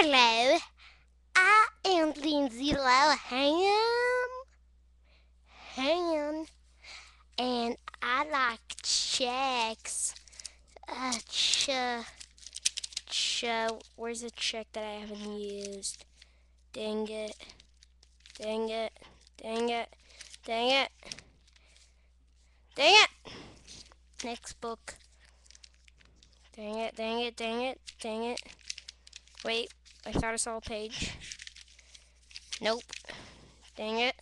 Hello, I am Lindsay Lohan. Ham, and I like checks. Uh, ch, ch, where's the check that I haven't used? Dang it. Dang it. Dang it. Dang it. Dang it. Next book. Dang it, dang it, dang it, dang it. Wait, I thought I saw a page. Nope. Dang it.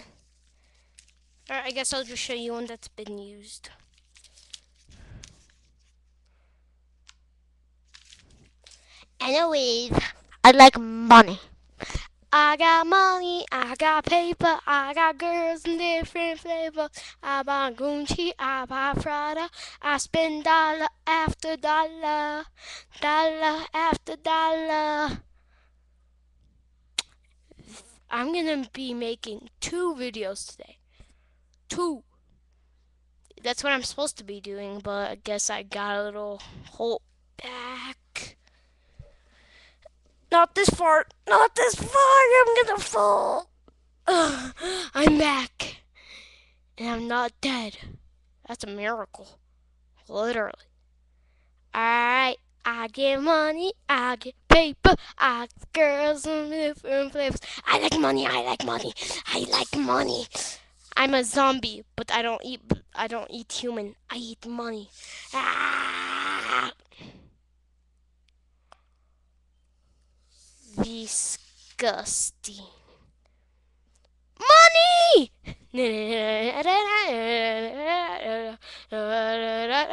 Alright, I guess I'll just show you one that's been used. Anyways, I like money. I got money, I got paper, I got girls in different flavors. I buy Gucci, I buy Prada, I spend dollar after dollar, dollar after dollar. I'm gonna be making two videos today. Two. That's what I'm supposed to be doing, but I guess I got a little hold back. Not this far. Not this far. I'm gonna fall. Ugh, I'm back. And I'm not dead. That's a miracle. Literally. Alright. I get money. I get paper. I get girls in different flavors. I like money. I like money. I like money. I'm a zombie, but I don't eat. I don't eat human. I eat money. Ah! Disgusting. Money!